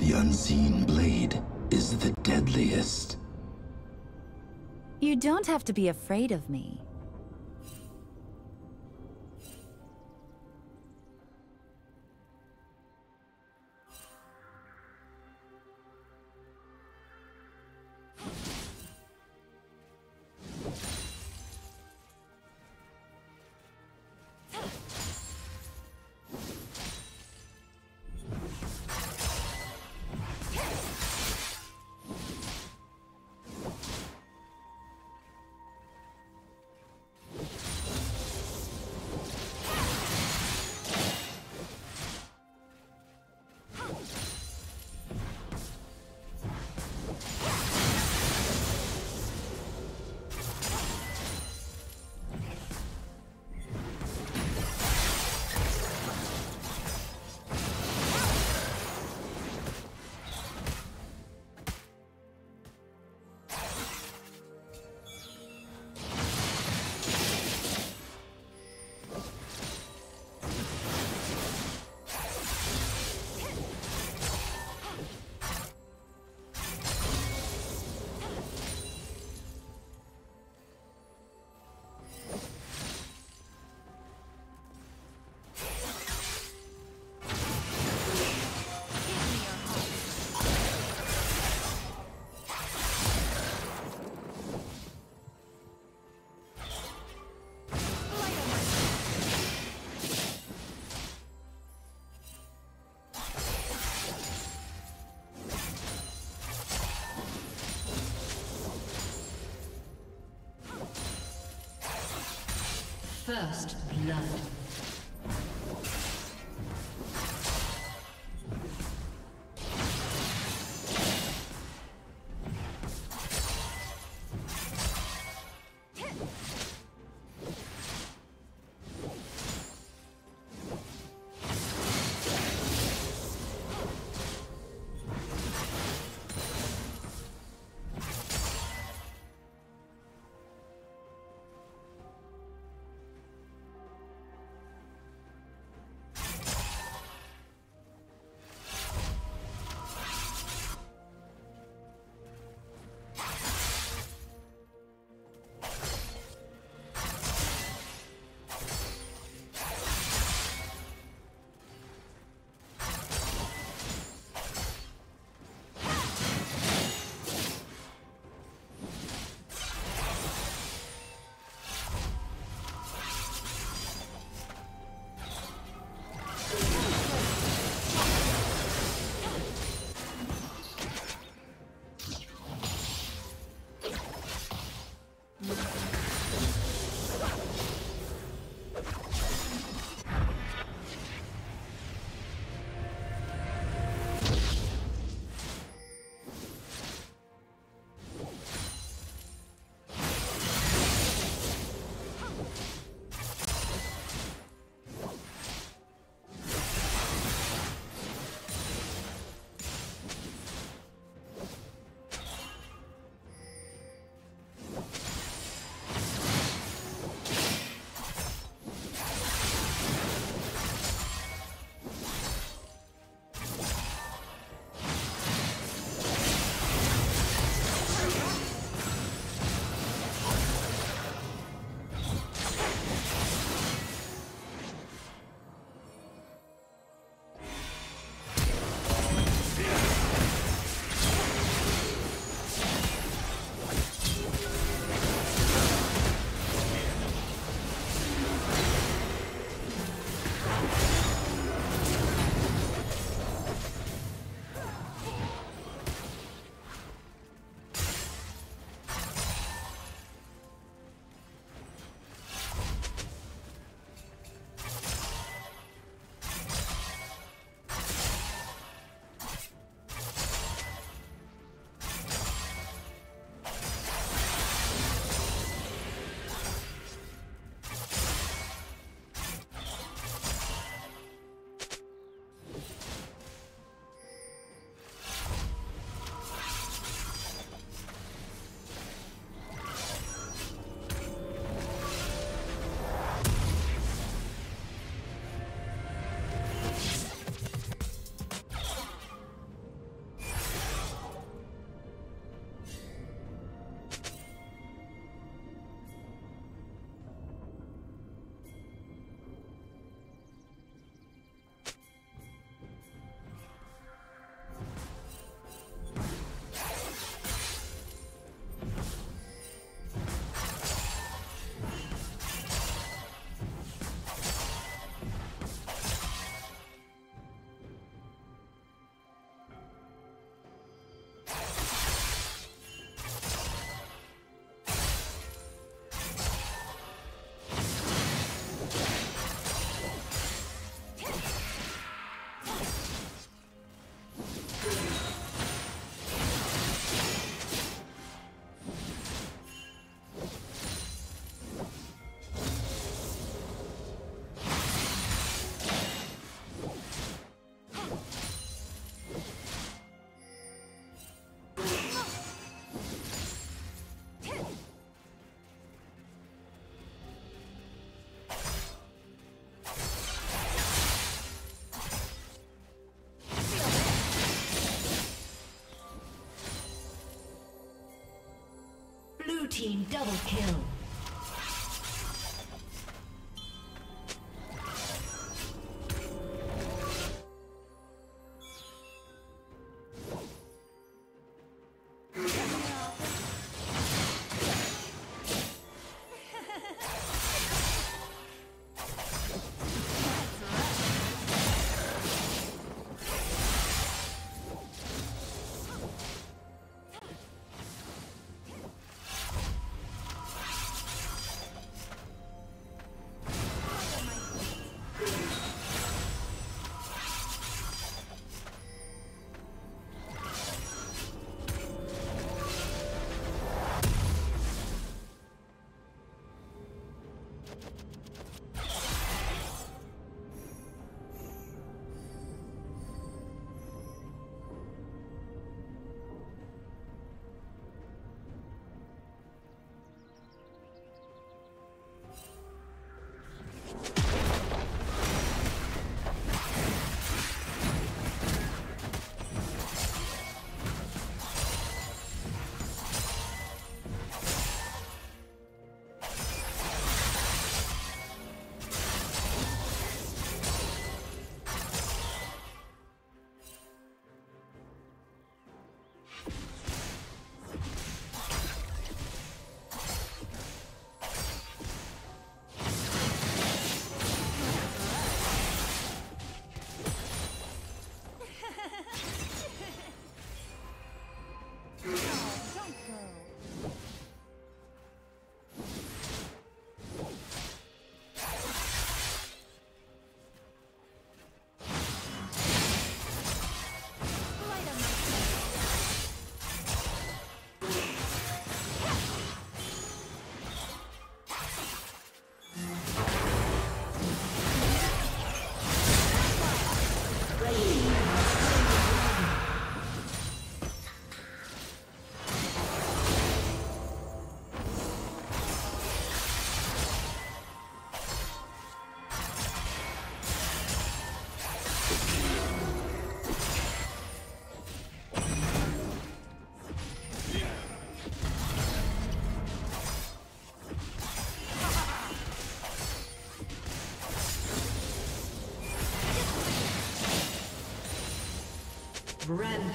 The unseen blade is the deadliest. You don't have to be afraid of me. First blood. Team double kill.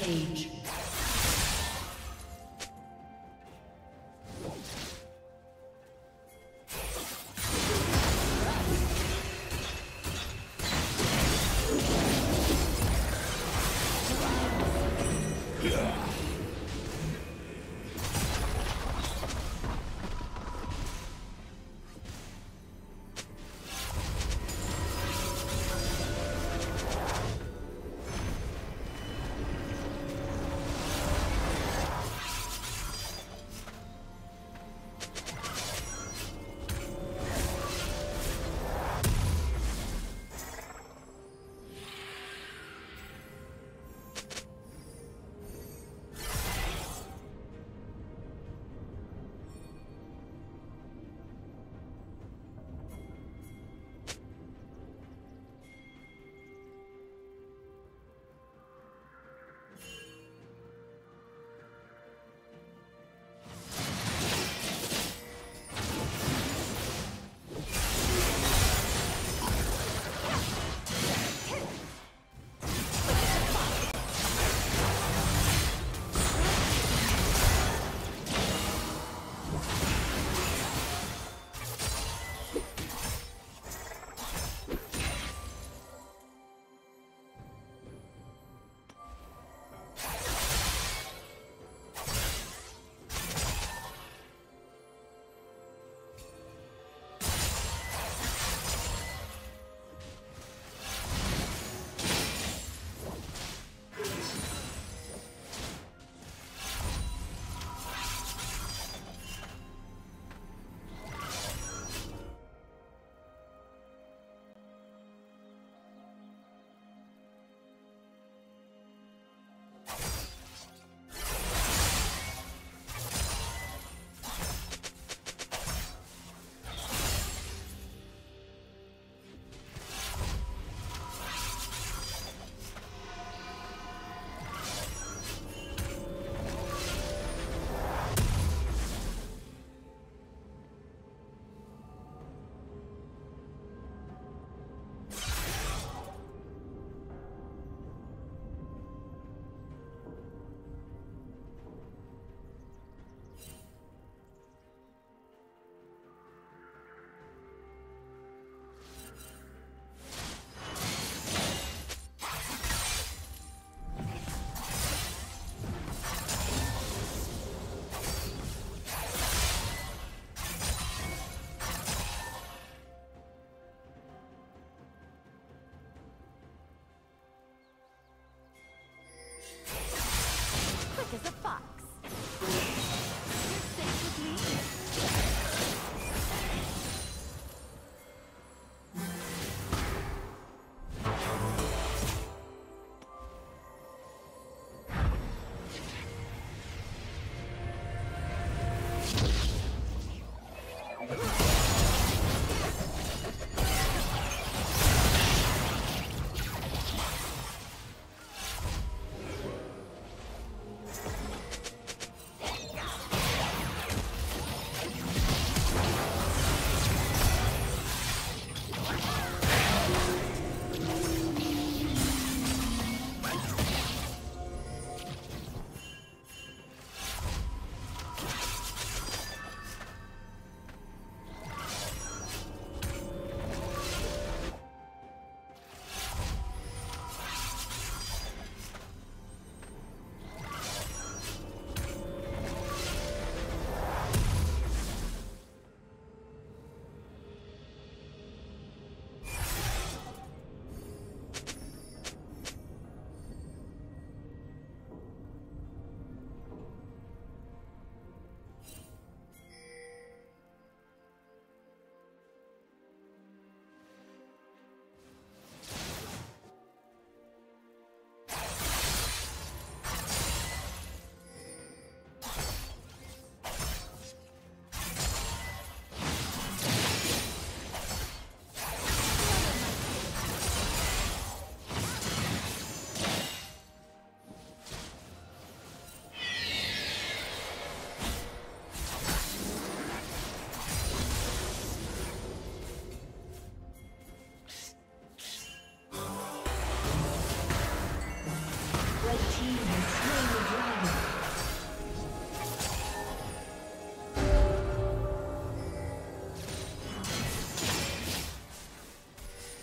Rampage.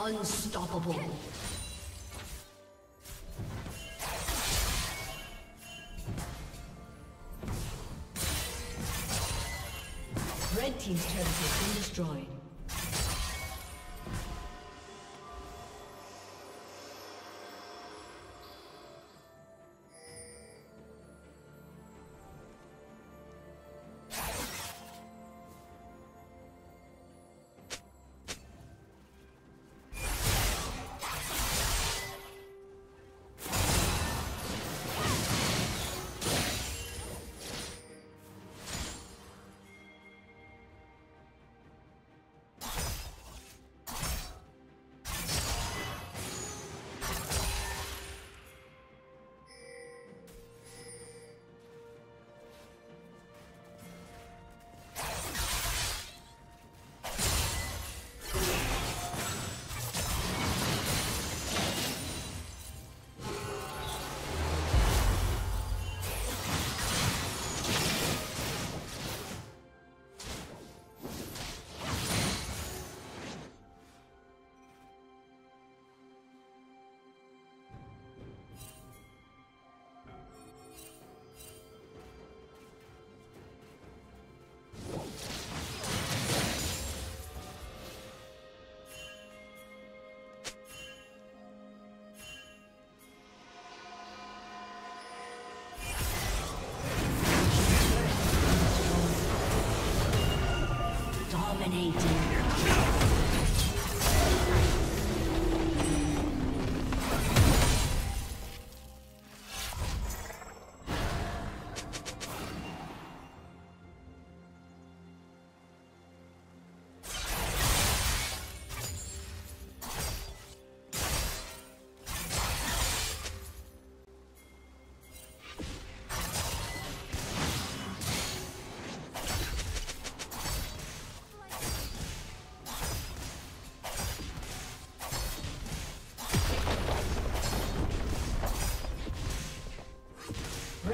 Unstoppable.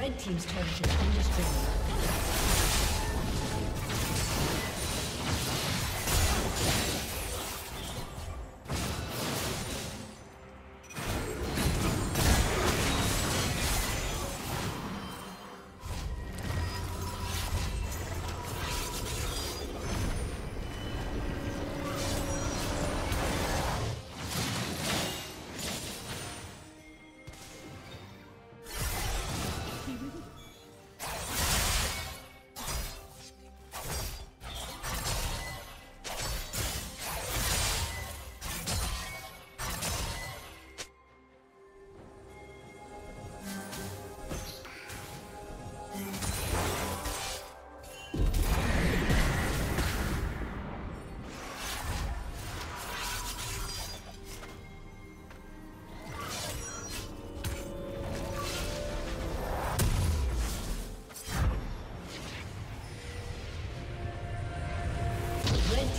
Red Team's turret has been.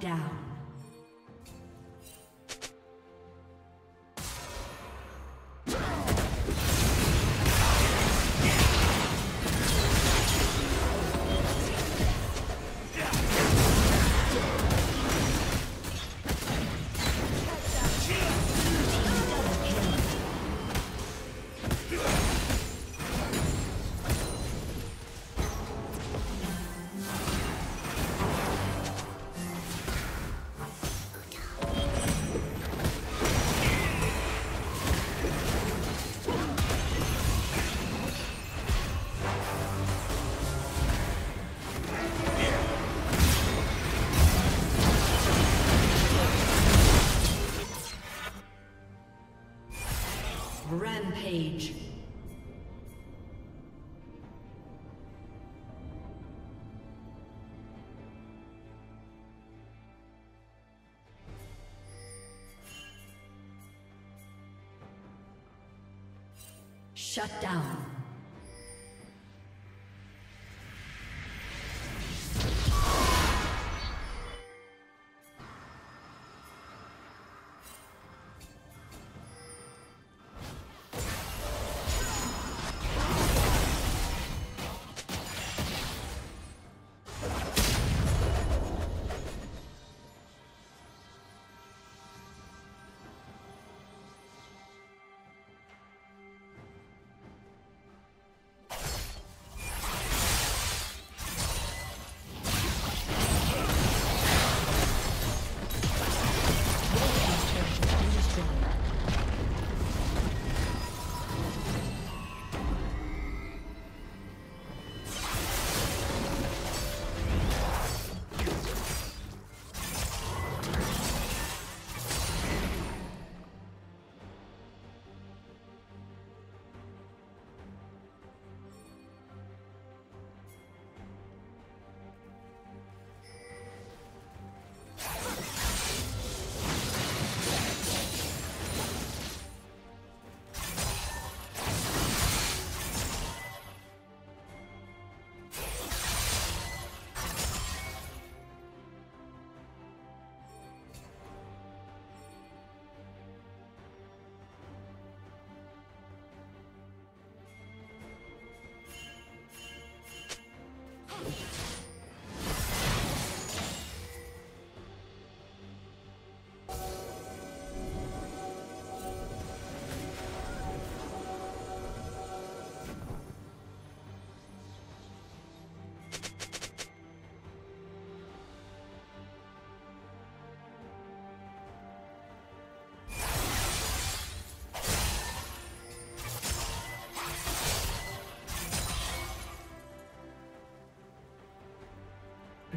down. Shut down.